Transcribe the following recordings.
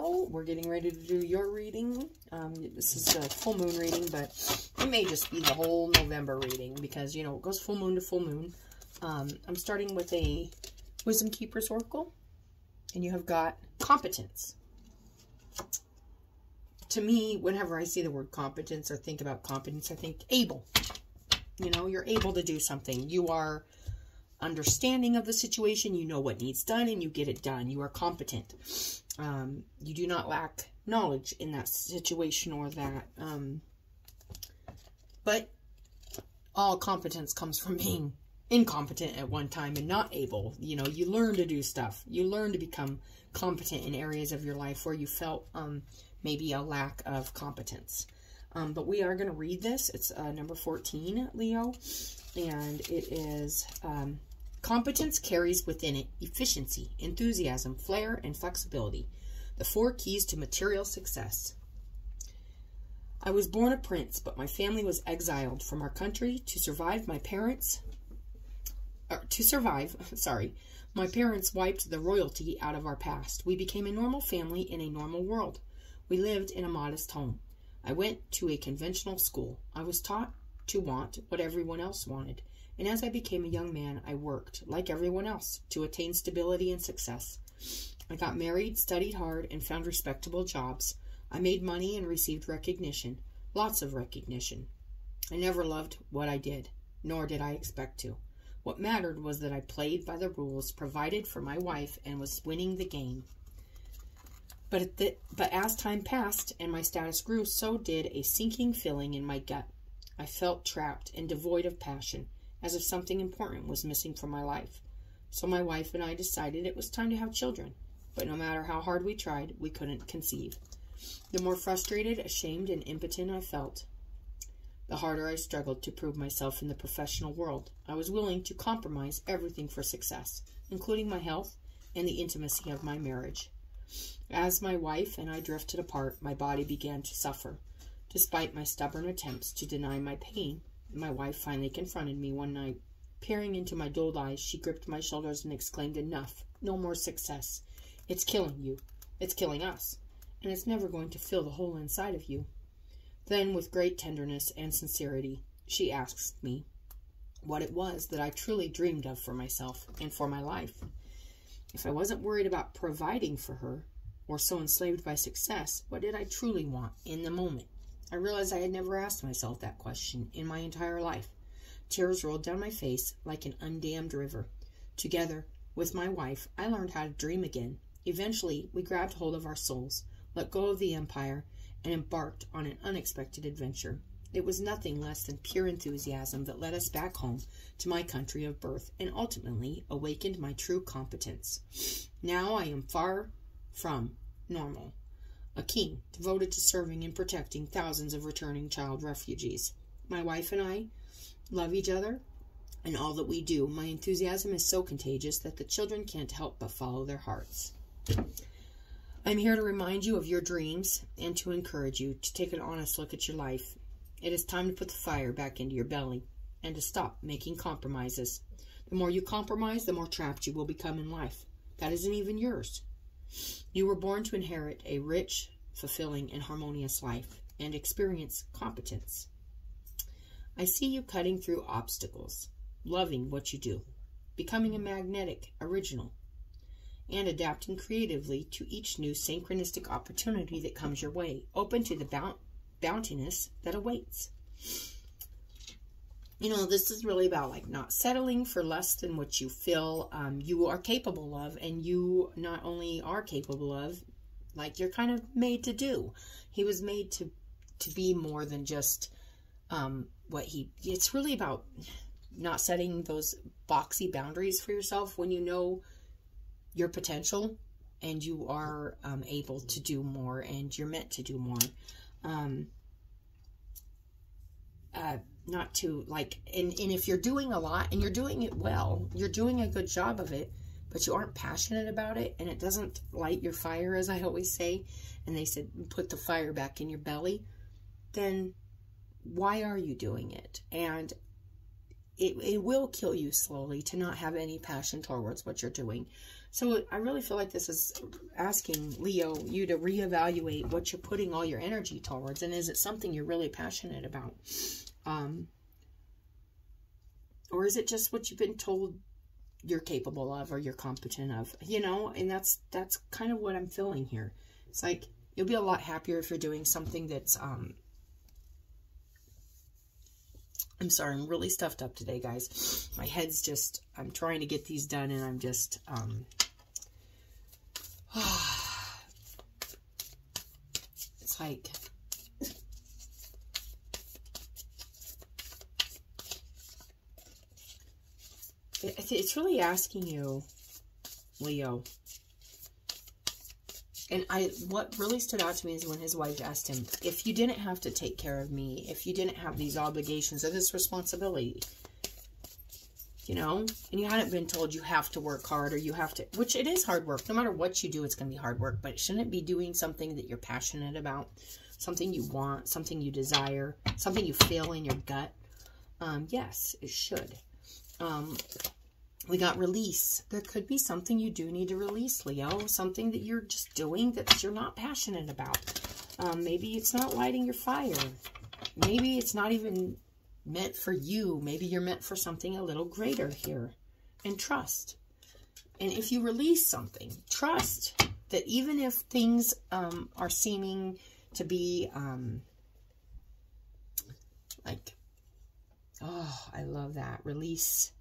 We're getting ready to do your reading. Um, this is a full moon reading, but it may just be the whole November reading because, you know, it goes full moon to full moon. Um, I'm starting with a Wisdom Keeper's Oracle, and you have got competence. To me, whenever I see the word competence or think about competence, I think able. You know, you're able to do something. You are understanding of the situation. You know what needs done and you get it done. You are competent. Um, you do not lack knowledge in that situation or that. Um, but all competence comes from being incompetent at one time and not able. You know, you learn to do stuff. You learn to become competent in areas of your life where you felt um, maybe a lack of competence. Um, but we are going to read this. It's uh, number 14, Leo. And it is um, Competence carries within it efficiency, enthusiasm, flair, and flexibility, the four keys to material success. I was born a prince, but my family was exiled from our country to survive my parents er, to survive, sorry. My parents wiped the royalty out of our past. We became a normal family in a normal world. We lived in a modest home. I went to a conventional school. I was taught to want what everyone else wanted and as I became a young man, I worked, like everyone else, to attain stability and success. I got married, studied hard, and found respectable jobs. I made money and received recognition, lots of recognition. I never loved what I did, nor did I expect to. What mattered was that I played by the rules provided for my wife and was winning the game. But, the, but as time passed and my status grew, so did a sinking feeling in my gut. I felt trapped and devoid of passion as if something important was missing from my life. So my wife and I decided it was time to have children, but no matter how hard we tried, we couldn't conceive. The more frustrated, ashamed, and impotent I felt, the harder I struggled to prove myself in the professional world. I was willing to compromise everything for success, including my health and the intimacy of my marriage. As my wife and I drifted apart, my body began to suffer. Despite my stubborn attempts to deny my pain, my wife finally confronted me one night. Peering into my dulled eyes, she gripped my shoulders and exclaimed, Enough. No more success. It's killing you. It's killing us. And it's never going to fill the hole inside of you. Then, with great tenderness and sincerity, she asked me what it was that I truly dreamed of for myself and for my life. If I wasn't worried about providing for her, or so enslaved by success, what did I truly want in the moment? I realized I had never asked myself that question in my entire life. Tears rolled down my face like an undammed river. Together with my wife, I learned how to dream again. Eventually, we grabbed hold of our souls, let go of the empire, and embarked on an unexpected adventure. It was nothing less than pure enthusiasm that led us back home to my country of birth and ultimately awakened my true competence. Now I am far from normal a king devoted to serving and protecting thousands of returning child refugees. My wife and I love each other and all that we do. My enthusiasm is so contagious that the children can't help but follow their hearts. I'm here to remind you of your dreams and to encourage you to take an honest look at your life. It is time to put the fire back into your belly and to stop making compromises. The more you compromise, the more trapped you will become in life. That isn't even yours. You were born to inherit a rich, fulfilling, and harmonious life and experience competence. I see you cutting through obstacles, loving what you do, becoming a magnetic original, and adapting creatively to each new synchronistic opportunity that comes your way, open to the bountiness that awaits you know, this is really about like not settling for less than what you feel um, you are capable of, and you not only are capable of, like you're kind of made to do. He was made to to be more than just um, what he. It's really about not setting those boxy boundaries for yourself when you know your potential and you are um, able to do more and you're meant to do more. Um, uh, not to like and, and if you're doing a lot and you're doing it well you're doing a good job of it but you aren't passionate about it and it doesn't light your fire as i always say and they said put the fire back in your belly then why are you doing it and it, it will kill you slowly to not have any passion towards what you're doing. So I really feel like this is asking Leo you to reevaluate what you're putting all your energy towards, and is it something you're really passionate about, um, or is it just what you've been told you're capable of or you're competent of, you know? And that's that's kind of what I'm feeling here. It's like you'll be a lot happier if you're doing something that's um, I'm sorry, I'm really stuffed up today, guys. My head's just, I'm trying to get these done and I'm just, um, it's like, it's really asking you, Leo, and I, what really stood out to me is when his wife asked him, if you didn't have to take care of me, if you didn't have these obligations or this responsibility, you know, and you hadn't been told you have to work hard or you have to, which it is hard work. No matter what you do, it's going to be hard work, but shouldn't it be doing something that you're passionate about, something you want, something you desire, something you feel in your gut? Um, yes, it should. Um, we got release. There could be something you do need to release, Leo. Something that you're just doing that you're not passionate about. Um, maybe it's not lighting your fire. Maybe it's not even meant for you. Maybe you're meant for something a little greater here. And trust. And if you release something, trust that even if things um, are seeming to be um, like, oh, I love that. Release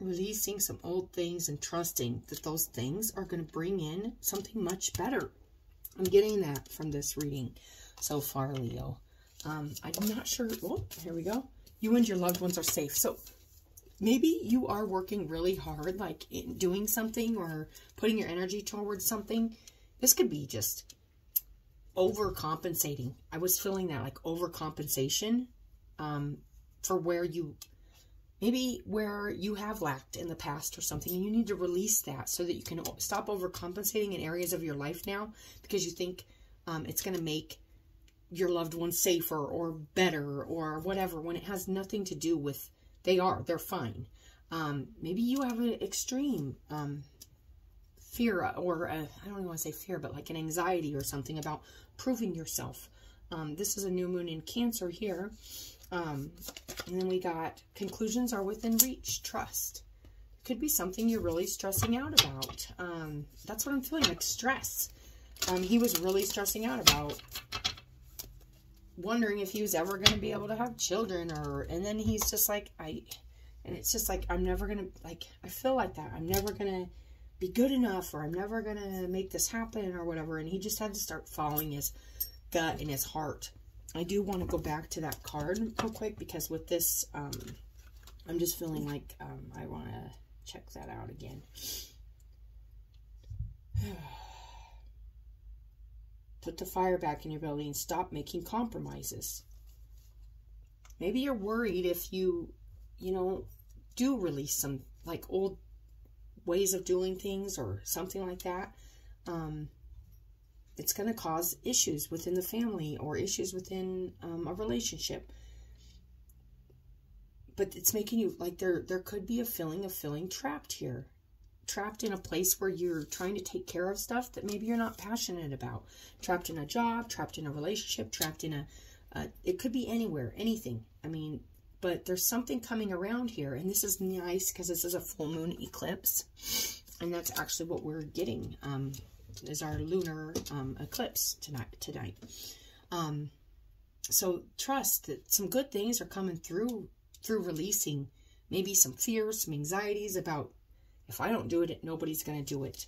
releasing some old things and trusting that those things are going to bring in something much better. I'm getting that from this reading so far, Leo. Um, I'm not sure. Oh, here we go. You and your loved ones are safe. So maybe you are working really hard, like doing something or putting your energy towards something. This could be just overcompensating. I was feeling that, like overcompensation um, for where you maybe where you have lacked in the past or something and you need to release that so that you can stop overcompensating in areas of your life now because you think um, it's going to make your loved ones safer or better or whatever when it has nothing to do with they are they're fine. Um, maybe you have an extreme um, fear or I don't even want to say fear but like an anxiety or something about proving yourself. Um, this is a new moon in cancer here um, and then we got conclusions are within reach, trust. Could be something you're really stressing out about. Um, that's what I'm feeling, like stress. Um, he was really stressing out about wondering if he was ever going to be able to have children or, and then he's just like, I, and it's just like, I'm never going to, like, I feel like that. I'm never going to be good enough or I'm never going to make this happen or whatever. And he just had to start following his gut and his heart. I do want to go back to that card real quick because with this, um, I'm just feeling like um, I want to check that out again. Put the fire back in your belly and stop making compromises. Maybe you're worried if you, you know, do release some like old ways of doing things or something like that. Um, it's going to cause issues within the family or issues within um, a relationship. But it's making you like there there could be a feeling of feeling trapped here. Trapped in a place where you're trying to take care of stuff that maybe you're not passionate about. Trapped in a job, trapped in a relationship, trapped in a uh, it could be anywhere, anything. I mean, but there's something coming around here, and this is nice because this is a full moon eclipse, and that's actually what we're getting. Um, is our lunar um, eclipse tonight. tonight. Um, so trust that some good things are coming through through releasing maybe some fears, some anxieties about if I don't do it, nobody's going to do it.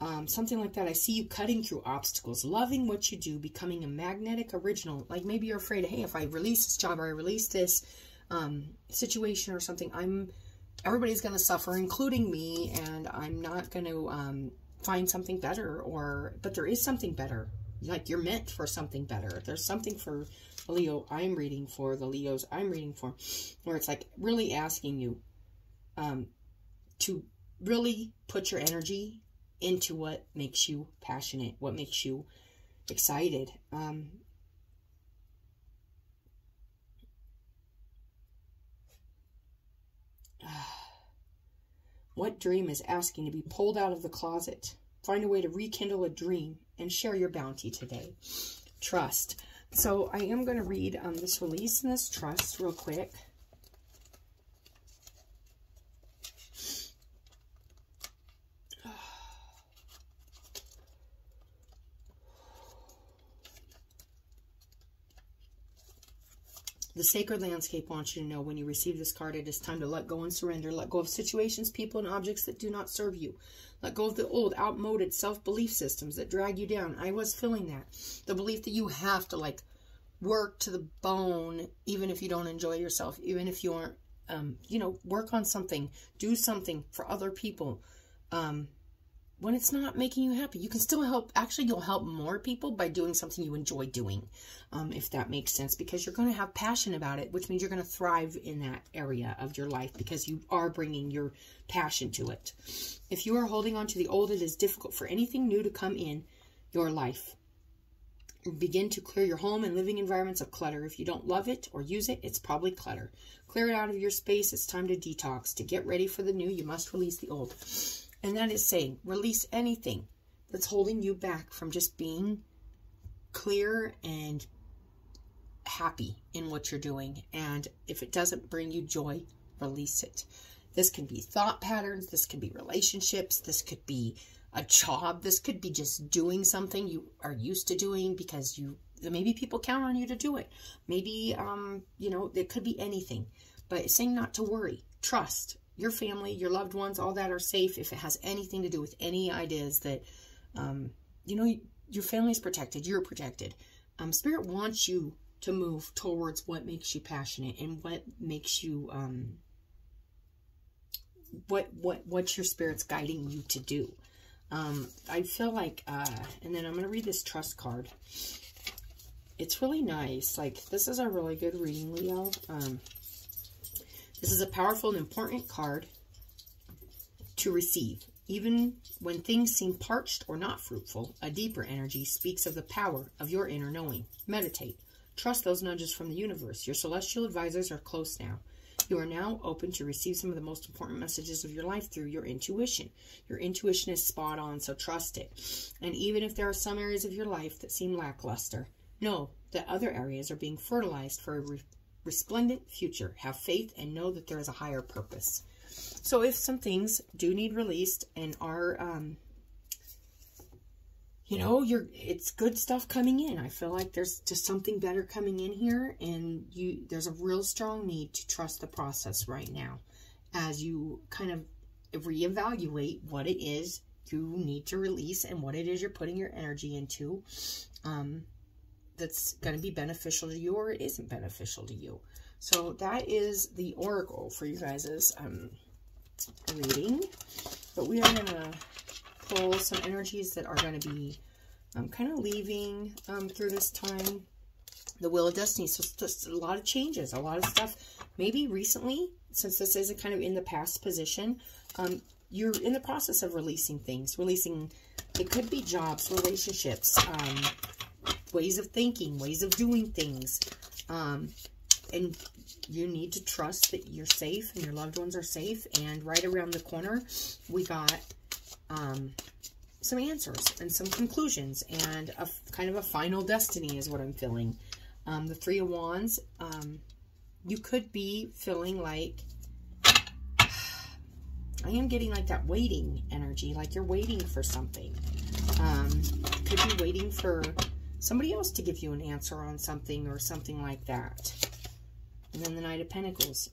Um, something like that. I see you cutting through obstacles, loving what you do, becoming a magnetic original. Like maybe you're afraid, hey, if I release this job or I release this um, situation or something, I'm everybody's going to suffer, including me, and I'm not going to um, find something better or but there is something better. Like you're meant for something better. There's something for leo i'm reading for the leos i'm reading for where it's like really asking you um to really put your energy into what makes you passionate what makes you excited. Um What dream is asking to be pulled out of the closet? Find a way to rekindle a dream and share your bounty today. Trust. So I am going to read um, this release and this trust real quick. The sacred landscape wants you to know when you receive this card, it is time to let go and surrender. Let go of situations, people, and objects that do not serve you. Let go of the old, outmoded self-belief systems that drag you down. I was feeling that. The belief that you have to, like, work to the bone, even if you don't enjoy yourself, even if you aren't, um, you know, work on something, do something for other people. Um, when it's not making you happy. You can still help. Actually, you'll help more people by doing something you enjoy doing, um, if that makes sense, because you're going to have passion about it, which means you're going to thrive in that area of your life because you are bringing your passion to it. If you are holding on to the old, it is difficult for anything new to come in your life. Begin to clear your home and living environments of clutter. If you don't love it or use it, it's probably clutter. Clear it out of your space. It's time to detox. To get ready for the new, you must release the old. And that is saying, release anything that's holding you back from just being clear and happy in what you're doing. And if it doesn't bring you joy, release it. This can be thought patterns. This could be relationships. This could be a job. This could be just doing something you are used to doing because you maybe people count on you to do it. Maybe, um, you know, it could be anything. But saying not to worry, trust, your family, your loved ones, all that are safe if it has anything to do with any ideas that, um, you know, your family is protected, you're protected. Um, Spirit wants you to move towards what makes you passionate and what makes you, um, what, what, what your spirit's guiding you to do. Um, I feel like, uh, and then I'm going to read this trust card. It's really nice. Like, this is a really good reading, Leo. Um, this is a powerful and important card to receive. Even when things seem parched or not fruitful, a deeper energy speaks of the power of your inner knowing. Meditate. Trust those nudges from the universe. Your celestial advisors are close now. You are now open to receive some of the most important messages of your life through your intuition. Your intuition is spot on, so trust it. And even if there are some areas of your life that seem lackluster, know that other areas are being fertilized for a resplendent future. Have faith and know that there is a higher purpose. So if some things do need released and are, um, you know, you're it's good stuff coming in. I feel like there's just something better coming in here, and you there's a real strong need to trust the process right now, as you kind of reevaluate what it is you need to release and what it is you're putting your energy into. Um, that's going to be beneficial to you or it isn't beneficial to you. So that is the oracle for you guys' um, reading. But we are going to pull some energies that are going to be um, kind of leaving um, through this time. The Wheel of Destiny. So just a lot of changes, a lot of stuff. Maybe recently, since this is a kind of in the past position, um, you're in the process of releasing things. Releasing, it could be jobs, relationships, um, ways of thinking, ways of doing things. Um, and you need to trust that you're safe and your loved ones are safe. And right around the corner, we got um, some answers and some conclusions and a kind of a final destiny is what I'm feeling. Um, the Three of Wands, um, you could be feeling like, I am getting like that waiting energy, like you're waiting for something. Um, could be waiting for somebody else to give you an answer on something or something like that. And then the Knight of Pentacles.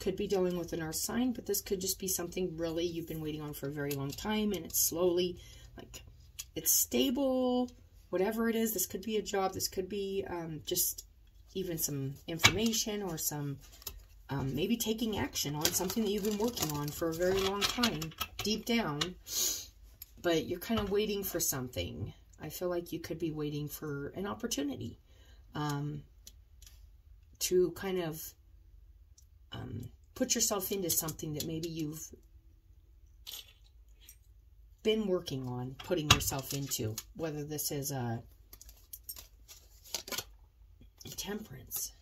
Could be dealing with an earth sign, but this could just be something really you've been waiting on for a very long time and it's slowly, like, it's stable, whatever it is. This could be a job. This could be um, just even some information or some, um, maybe taking action on something that you've been working on for a very long time, deep down. But you're kind of waiting for something. I feel like you could be waiting for an opportunity um, to kind of um, put yourself into something that maybe you've been working on putting yourself into, whether this is a temperance,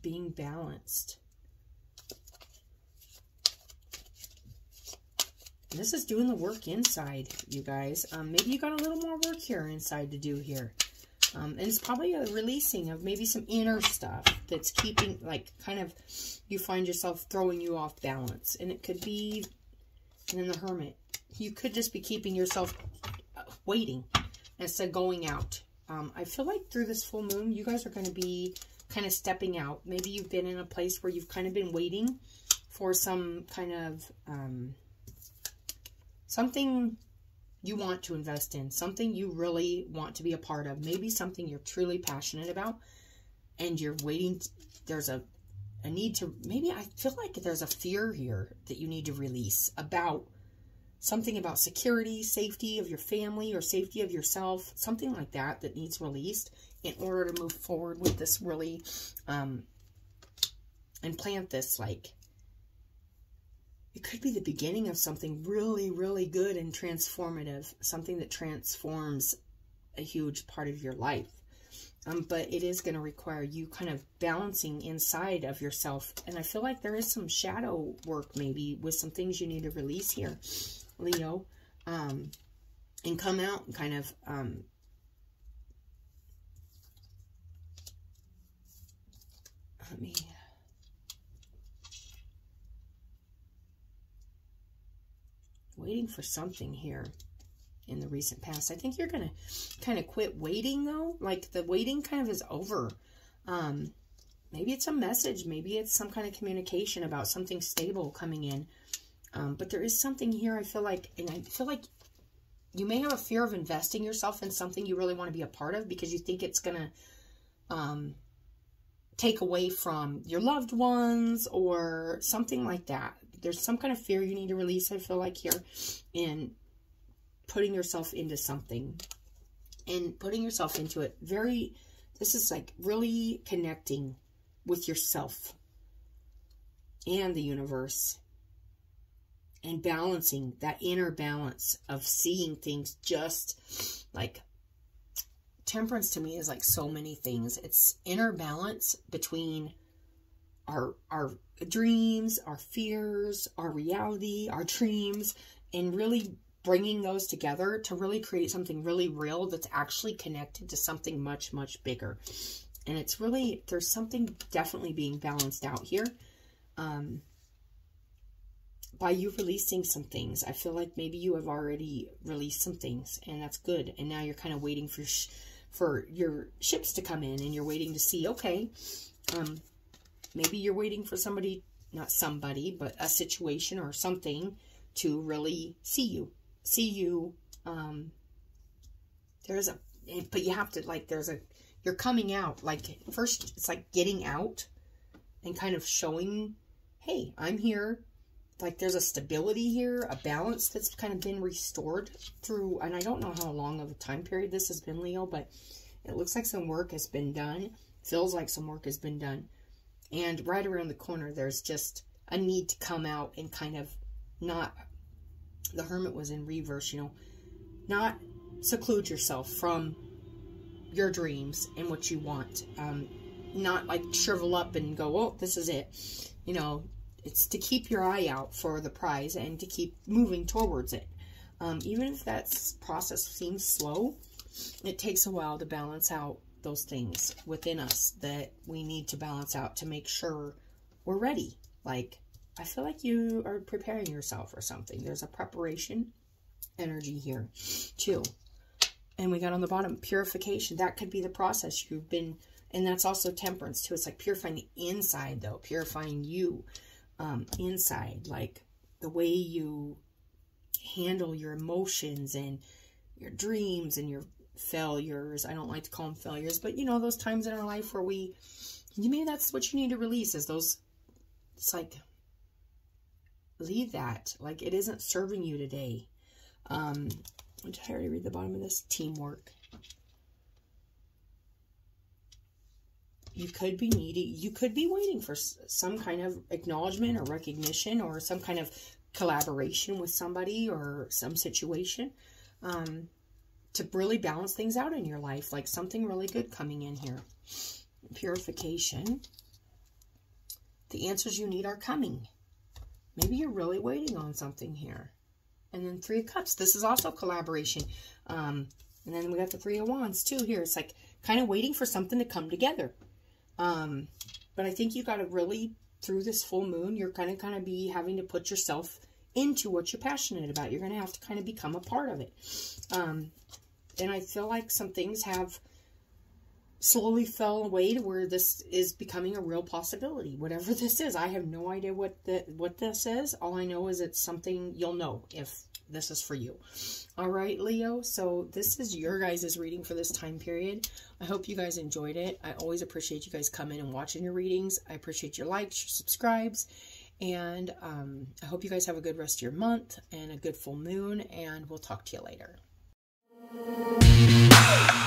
being balanced, This is doing the work inside, you guys. Um, maybe you got a little more work here inside to do here. Um, and it's probably a releasing of maybe some inner stuff that's keeping, like, kind of, you find yourself throwing you off balance. And it could be, and then the Hermit, you could just be keeping yourself uh, waiting instead of going out. Um, I feel like through this full moon, you guys are going to be kind of stepping out. Maybe you've been in a place where you've kind of been waiting for some kind of um, something you want to invest in, something you really want to be a part of, maybe something you're truly passionate about, and you're waiting. there's a, a need to, maybe I feel like there's a fear here that you need to release about something about security, safety of your family, or safety of yourself, something like that that needs released in order to move forward with this really, um, and plant this like it could be the beginning of something really, really good and transformative, something that transforms a huge part of your life. Um, but it is going to require you kind of balancing inside of yourself. And I feel like there is some shadow work maybe with some things you need to release here, Leo. Um, and come out and kind of um, let me waiting for something here in the recent past. I think you're going to kind of quit waiting, though. Like, the waiting kind of is over. Um, maybe it's a message. Maybe it's some kind of communication about something stable coming in. Um, but there is something here I feel like, and I feel like you may have a fear of investing yourself in something you really want to be a part of because you think it's going to um, take away from your loved ones or something like that there's some kind of fear you need to release, I feel like here, in putting yourself into something and putting yourself into it. Very, this is like really connecting with yourself and the universe and balancing that inner balance of seeing things just like temperance to me is like so many things. It's inner balance between our our dreams, our fears, our reality, our dreams, and really bringing those together to really create something really real that's actually connected to something much, much bigger. And it's really, there's something definitely being balanced out here. Um, by you releasing some things, I feel like maybe you have already released some things, and that's good. And now you're kind of waiting for for your ships to come in, and you're waiting to see, okay, um, Maybe you're waiting for somebody, not somebody, but a situation or something to really see you. See you. Um, there's a, but you have to, like, there's a, you're coming out. Like, first, it's like getting out and kind of showing, hey, I'm here. Like, there's a stability here, a balance that's kind of been restored through, and I don't know how long of a time period this has been, Leo, but it looks like some work has been done. Feels like some work has been done. And right around the corner, there's just a need to come out and kind of not, the hermit was in reverse, you know, not seclude yourself from your dreams and what you want. Um, not like shrivel up and go, oh, this is it. You know, it's to keep your eye out for the prize and to keep moving towards it. Um, even if that process seems slow, it takes a while to balance out those things within us that we need to balance out to make sure we're ready. Like, I feel like you are preparing yourself for something. There's a preparation energy here, too. And we got on the bottom, purification. That could be the process you've been, and that's also temperance, too. It's like purifying the inside, though. Purifying you um, inside. Like, the way you handle your emotions and your dreams and your failures. I don't like to call them failures, but you know, those times in our life where we, maybe that's what you need to release is those, it's like, leave that. Like, it isn't serving you today. Um, did I already read the bottom of this? Teamwork. You could be needing, you could be waiting for some kind of acknowledgement or recognition or some kind of collaboration with somebody or some situation. Um, to really balance things out in your life, like something really good coming in here. Purification. The answers you need are coming. Maybe you're really waiting on something here. And then Three of Cups. This is also collaboration. Um, and then we got the Three of Wands too here. It's like kind of waiting for something to come together. Um, but I think you got to really, through this full moon, you're going to kind of be having to put yourself into what you're passionate about. You're going to have to kind of become a part of it. Um, and I feel like some things have slowly fell away to where this is becoming a real possibility. Whatever this is, I have no idea what the, what this is. All I know is it's something you'll know if this is for you. All right, Leo. So this is your guys' reading for this time period. I hope you guys enjoyed it. I always appreciate you guys coming and watching your readings. I appreciate your likes, your subscribes. And um, I hope you guys have a good rest of your month and a good full moon. And we'll talk to you later. you